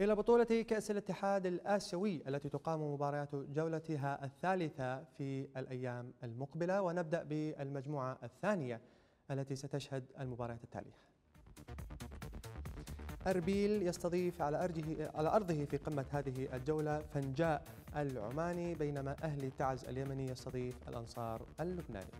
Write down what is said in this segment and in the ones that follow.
إلى بطولة كأس الاتحاد الآسيوي التي تقام مباريات جولتها الثالثة في الأيام المقبلة. ونبدأ بالمجموعة الثانية التي ستشهد المباريات التالية. أربيل يستضيف على أرضه على أرضه في قمة هذه الجولة فنجاء العماني بينما أهلي تعز اليمني يستضيف الأنصار اللبناني.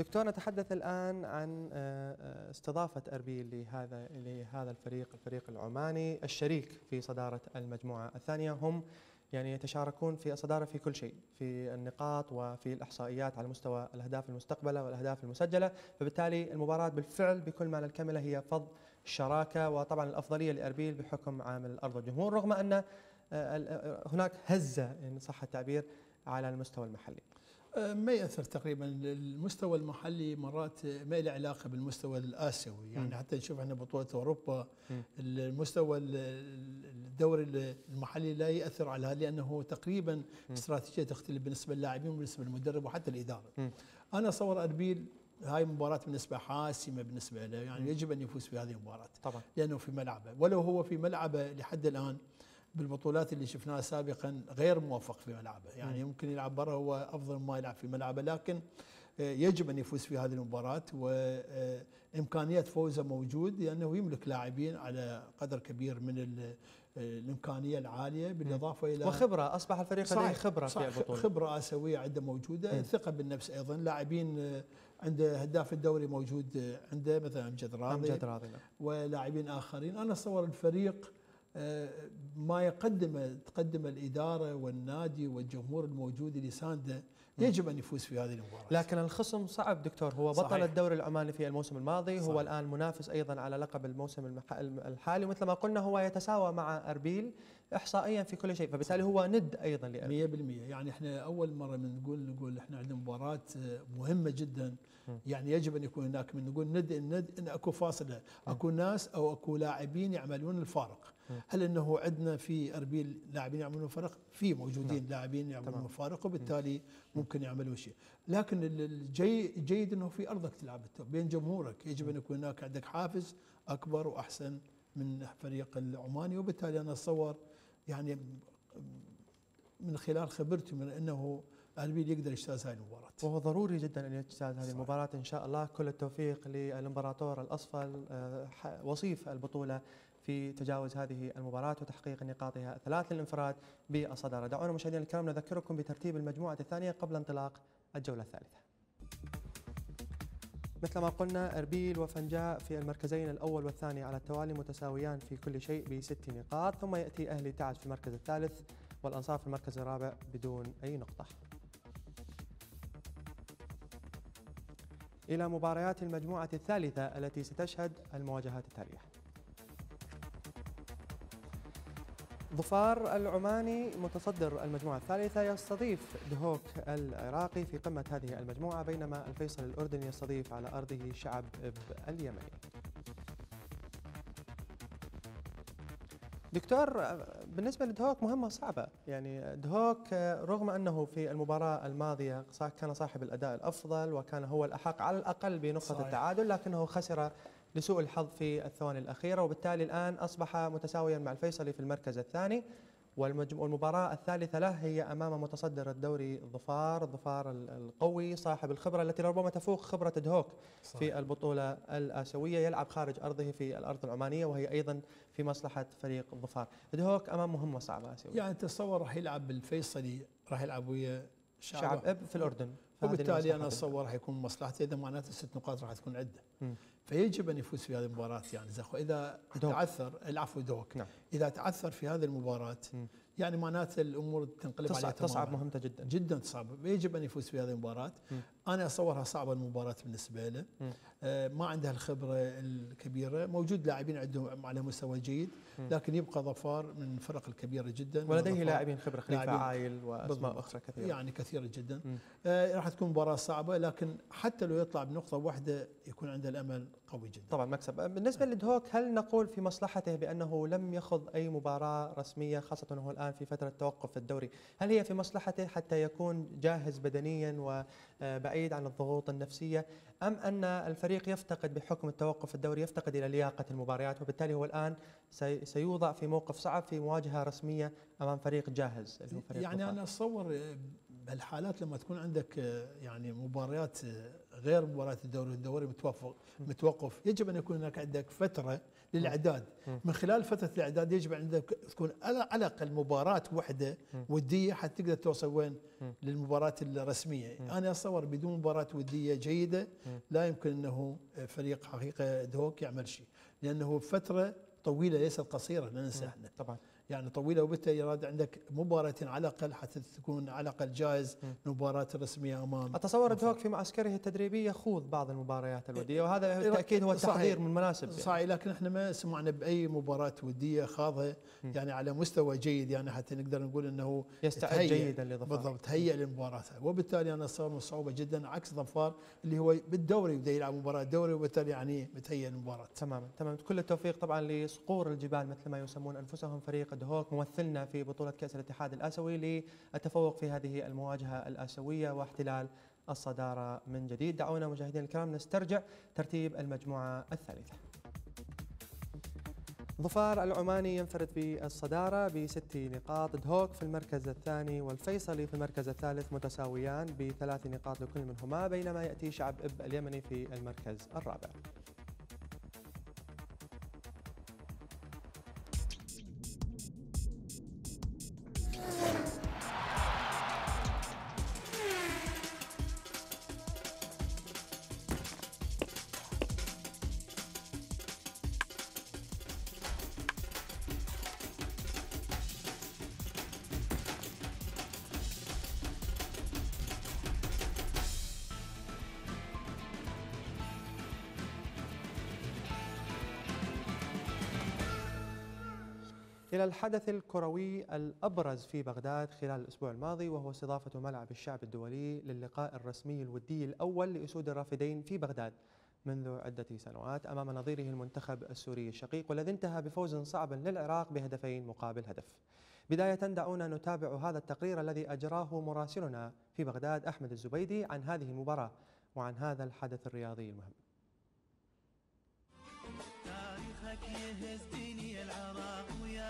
دكتور نتحدث الآن عن آه، آه، استضافة أربيل لهذا لهذا الفريق الفريق العماني الشريك في صدارة المجموعة الثانية. هم يعني يتشاركون في الصدارة في كل شيء في النقاط وفي الإحصائيات على مستوى الأهداف المستقبلة والأهداف المسجلة. فبالتالي المباراة بالفعل بكل معنى الكلمة هي فض الشراكة وطبعا الأفضلية لأربيل بحكم عامل الأرض والجمهور رغم أن آه، هناك هزة إن صح التعبير على المستوى المحلي. ما يأثر تقريبا المستوى المحلي مرات ما له علاقة بالمستوى الآسيوي يعني م. حتى نشوف إحنا بطولة أوروبا م. المستوى الدوري المحلي لا يأثر على هذا لأنه تقريبا م. استراتيجية تختلف بالنسبة للاعبين وبالنسبة للمدرب وحتى الإدارة م. أنا أصور أربيل هاي مباراة بالنسبة حاسمة بالنسبة له يعني. يجب أن يفوز في هذه المباراة طبعا لأنه في ملعبه ولو هو في ملعبه لحد الآن بالبطولات اللي شفناها سابقا غير موفق في ملعبه. يعني يمكن يلعب برا هو أفضل ما يلعب في ملعبه لكن آه، يجب أن يفوز في هذه المباراة وامكانيات فوزه موجود لأنه يملك لاعبين على قدر كبير من آه، الإمكانية العالية بالإضافة إلى وخبرة أصبح الفريق لديه خبرة صحيح في البطولة. خبرة اسيويه عنده موجودة ثقة بالنفس أيضا لاعبين آه، عنده هداف الدوري موجود عنده مثلا أمجد راضي أمجد راضي نعم. ولاعبين آخرين. أنا اتصور الفريق ما يقدم تقدم الإدارة والنادي والجمهور الموجود اللي سانده يجب أن يفوز في هذه المباراة. لكن الخصم صعب دكتور هو بطل صحيح. الدوري العماني في الموسم الماضي صحيح. هو الآن منافس أيضا على لقب الموسم الحالي ومثل ما قلنا هو يتساوى مع أربيل احصائيا في كل شيء فبالتالي هو ند أيضا لأربيل. 100% يعني إحنا أول مرة من نقول نقول إحنا عندنا مباراة مهمة جدا. يعني يجب أن يكون هناك من نقول ند الند أن اكو فاصله أكو ناس أو أكو لاعبين يعملون الفارق. هل إنه عندنا في اربيل لاعبين يعملون فرق؟ في موجودين نعم. لاعبين يعملون فرق وبالتالي ممكن يعملوا شيء. لكن الجيد إنه في أرضك تلعب بين جمهورك. يجب أن يكون هناك عندك حافز أكبر وأحسن من فريق العماني وبالتالي أنا أتصور يعني من خلال خبرتي من إنه اربيل يقدر يجتاز هذه المباراة. وهو ضروري جدا أن يجتاز هذه المباراة إن شاء الله. كل التوفيق للإمبراطور الأصفل آه، وصيف البطولة في تجاوز هذه المباراة وتحقيق نقاطها ثلاث للانفراد بالصدارة. دعونا مشاهدينا الكرام نذكركم بترتيب المجموعة الثانية قبل انطلاق الجولة الثالثة. مثل ما قلنا أربيل وفنجاء في المركزين الأول والثاني على التوالي متساويان في كل شيء بست نقاط ثم يأتي أهلي تعز في المركز الثالث والأنصار في المركز الرابع بدون أي نقطة. إلى مباريات المجموعة الثالثة التي ستشهد المواجهات التالية. ظفار العماني متصدر المجموعة الثالثة يستضيف دهوك العراقي في قمة هذه المجموعة بينما الفيصل الأردني يستضيف على أرضه شعب اليمني دكتور بالنسبة لدهوك مهمة صعبة يعني دهوك رغم أنه في المباراة الماضية كان صاحب الأداء الأفضل وكان هو الأحق على الأقل بنقطة. التعادل لكنه خسر لسوء الحظ في الثواني الأخيرة وبالتالي الآن أصبح متساويا مع الفيصلي في المركز الثاني. والمباراة الثالثة له هي أمام متصدر الدوري الظفار الظفار القوي صاحب الخبرة التي ربما تفوق خبرة دهوك. في البطولة الآسيوية. يلعب خارج أرضه في الأرض العمانية وهي أيضا في مصلحة فريق الظفار دهوك أمام مهمة صعبة آسيوية. يعني تصور راح يلعب بالفيصلي راح يلعب ويا شعب, شعب إب في الأردن. وبالتالي أنا أتصور راح يكون مصلحته إذا معناته ست نقاط راح تكون عنده فيجب أن يفوز في هذه المباراة يعني زخو إذا دوك. تعثر العفو دوك. نعم. إذا تعثر في هذه المباراة م. يعني معناته الأمور تنقلب تصعب عليه تصعب مهمته جدا. جدا تصعب. يجب أن يفوز في هذه المباراة. أنا أصورها صعبة المباراة بالنسبة له. آه ما عنده الخبرة الكبيرة. موجود لاعبين عندهم على مستوى جيد لكن يبقى ظفار من الفرق الكبيرة جدا. ولديه لاعبين خبرة خليفه عايل وأسماء أخرى كثيرة. يعني كثيرة جدا. آه راح تكون مباراة صعبة لكن حتى لو يطلع بنقطة واحدة يكون عنده الأمل قوي جدا. طبعا مكسب. بالنسبة لدهوك هل نقول في مصلحته بأنه لم يخض أي مباراة رسمية خاصة انه الآن في فترة توقف في الدوري؟ هل هي في مصلحته حتى يكون جاهز بدنيا وباداء بعيد عن الضغوط النفسية أم أن الفريق يفتقد بحكم التوقف الدوري يفتقد إلى لياقة المباريات وبالتالي هو الآن سيوضع في موقف صعب في مواجهة رسمية أمام فريق جاهز اللي هو فريق يعني أنا اتصور بهالحالات لما تكون عندك يعني مباريات غير مباراه الدوري الدوري متوقف متوقف يجب أن يكون هناك عندك فترة للإعداد. من خلال فترة الإعداد يجب عندك تكون على الأقل مباراة واحدة ودية حتى تقدر توصل وين؟ للمباراة الرسمية. أنا اتصور بدون مباراة ودية جيدة لا يمكن إنه فريق حقيقة دوك يعمل شيء لأنه فترة طويلة ليست قصيرة لا ننسى أحنا. طبعا. يعني طويلة وبالتالي يراد عندك مباراتين على الأقل حتى تكون على الأقل جاهز مباراة رسمية أمام أتصور دوك في معسكره التدريبي يخوض بعض المباريات الودية وهذا بالتأكيد هو التحضير من مناسب يعني. صحيح لكن إحنا ما سمعنا بأي مباراة ودية خاضها يعني على مستوى جيد يعني حتى نقدر نقول إنه يستعد جيدا لظفار بالضبط تهيأ للمباراه وبالتالي أنا صار صعوبه جدا عكس ظفار اللي هو بالدوري بده يلعب مباراة دوري وبالتالي يعني متهيأ للمباراة. تماما تماما. كل التوفيق طبعا لصقور الجبال مثل ما يسمون أنفسهم فريق دهوك ممثلنا في بطولة كأس الاتحاد الآسيوي للتفوق في هذه المواجهة الآسيوية واحتلال الصدارة من جديد. دعونا مشاهدينا الكرام نسترجع ترتيب المجموعة الثالثة. ظفار العماني ينفرد بالصدارة بست نقاط. دهوك في المركز الثاني والفيصلي في المركز الثالث متساويان بثلاث نقاط لكل منهما بينما يأتي شعب إب اليمني في المركز الرابع. إلى الحدث الكروي الأبرز في بغداد خلال الأسبوع الماضي وهو استضافة ملعب الشعب الدولي للقاء الرسمي الودي الأول لأسود الرافدين في بغداد منذ عدة سنوات أمام نظيره المنتخب السوري الشقيق والذي انتهى بفوز صعب للعراق بهدفين مقابل هدف. بداية دعونا نتابع هذا التقرير الذي أجراه مراسلنا في بغداد أحمد الزبيدي عن هذه المباراة وعن هذا الحدث الرياضي المهم. تاريخك يهز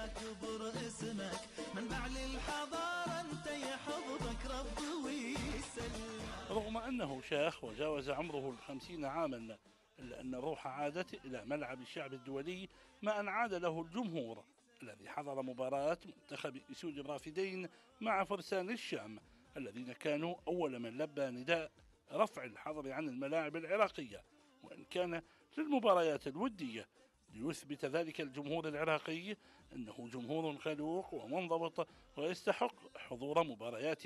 يكبر اسمك. منبع للحضارة أنت يحفظك رب ويسلم رغم أنه شاخ وجاوز عمره الخمسين عاما الا ان الروح عادت إلى ملعب الشعب الدولي ما أن عاد له الجمهور الذي حضر مباراة منتخب اسود الرافدين مع فرسان الشام الذين كانوا أول من لبى نداء رفع الحظر عن الملاعب العراقية وإن كان للمباريات الودية ليثبت ذلك الجمهور العراقي أنه جمهور خلوق ومنضبط ويستحق حضور مباريات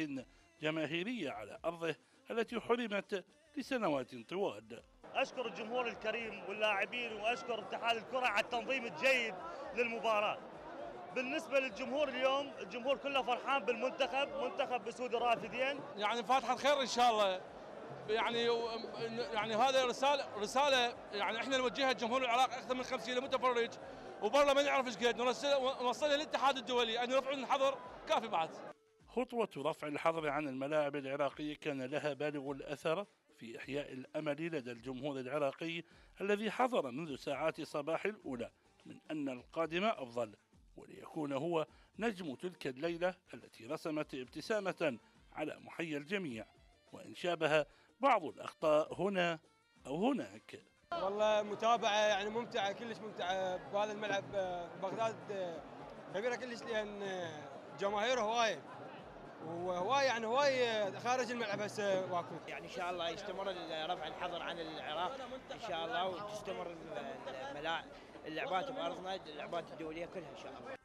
جماهيرية على أرضه التي حرمت لسنوات طوال. أشكر الجمهور الكريم واللاعبين وأشكر اتحاد الكرة على التنظيم الجيد للمباراة. بالنسبة للجمهور اليوم الجمهور كله فرحان بالمنتخب منتخب بسود الرافدين. يعني فاتحة خير إن شاء الله. يعني يعني هذا رساله رسالة يعني إحنا نوجهها لجمهور العراق أكثر من 50 متفرج وبرا ما نعرف إيش قد نوصلها للاتحاد الدولي أن يرفعون الحظر كافي بعد. خطوة رفع الحظر عن الملاعب العراقية كان لها بالغ الأثر في إحياء الأمل لدى الجمهور العراقي الذي حضر منذ ساعات صباح الأولى من أن القادم أفضل وليكون هو نجم تلك الليلة التي رسمت ابتسامة على محيا الجميع وإن شابه بعض الأخطاء هنا أو هناك. والله متابعة يعني ممتعة كلش ممتعة. بهذا الملعب بغداد كبيرة كلش لأن جماهيره هواية وهواي يعني هواي خارج الملعب هسه واقفين يعني إن شاء الله يستمر رفع الحظر عن العراق. إن شاء الله وتستمر الملاعب اللعبات بأرضنا اللعبات الدولية كلها إن شاء الله.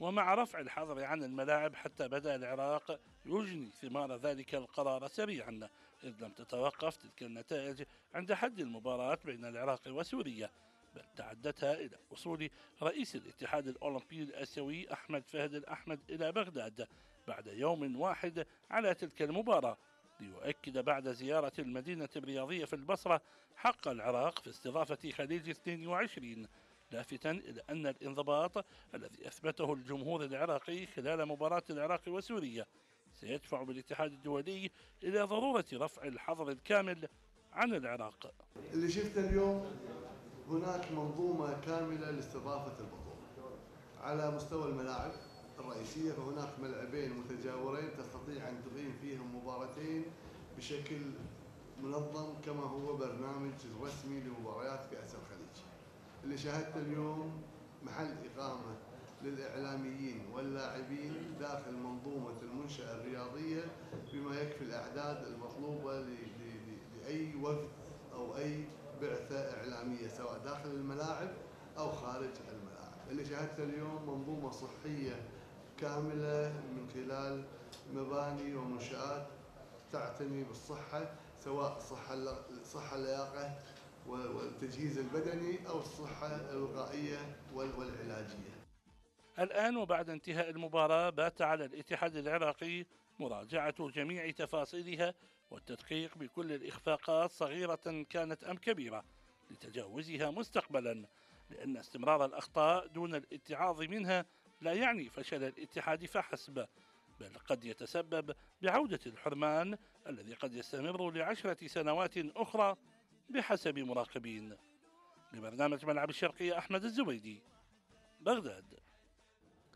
ومع رفع الحظر عن الملاعب حتى بدأ العراق يجني ثمار ذلك القرار سريعا. إذ لم تتوقف تلك النتائج عند حد المباراة بين العراق وسوريا بل تعدتها إلى وصول رئيس الاتحاد الأولمبي الآسيوي أحمد فهد الأحمد إلى بغداد بعد يوم واحد على تلك المباراة ليؤكد بعد زيارة المدينة الرياضية في البصرة حق العراق في استضافة خليج 22 لافتا إلى أن الانضباط الذي أثبته الجمهور العراقي خلال مباراة العراق وسوريا سيدفع بالاتحاد الدولي إلى ضرورة رفع الحظر الكامل عن العراق. اللي شفته اليوم هناك منظومة كاملة لاستضافة البطولة. على مستوى الملاعب الرئيسية فهناك ملعبين متجاورين تستطيع أن تقيم فيهم مباراتين بشكل منظم كما هو برنامج رسمي لمباريات كأس الخليج. اللي شاهدته اليوم محل إقامة للإعلاميين واللاعبين داخل منظومة المنشأة الرياضية بما يكفي الأعداد المطلوبة لأي وفد أو أي بعثة إعلامية سواء داخل الملاعب أو خارج الملاعب. اللي شاهدته اليوم منظومة صحية كاملة من خلال مباني ومنشآت تعتني بالصحة سواء الصحة الصحة اللياقة والتجهيز البدني أو الصحة الوقائية والعلاجية. الآن وبعد انتهاء المباراة بات على الاتحاد العراقي مراجعة جميع تفاصيلها والتدقيق بكل الإخفاقات صغيرة كانت أم كبيرة لتجاوزها مستقبلا لأن استمرار الأخطاء دون الاتعاظ منها لا يعني فشل الاتحاد فحسب بل قد يتسبب بعودة الحرمان الذي قد يستمر لعشرة سنوات أخرى بحسب مراقبين. لبرنامج ملعب الشرقية أحمد الزبيدي بغداد.